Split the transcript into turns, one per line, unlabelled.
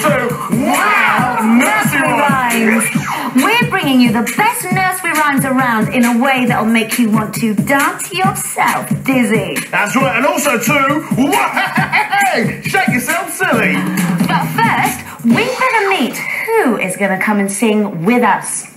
to Wow Nursery Rhymes.
We're bringing you the best nursery rhymes around in a way that'll make you want to dance yourself dizzy.
That's right, and also to Shake yourself silly.
But first, we better meet who is going to come and sing with us.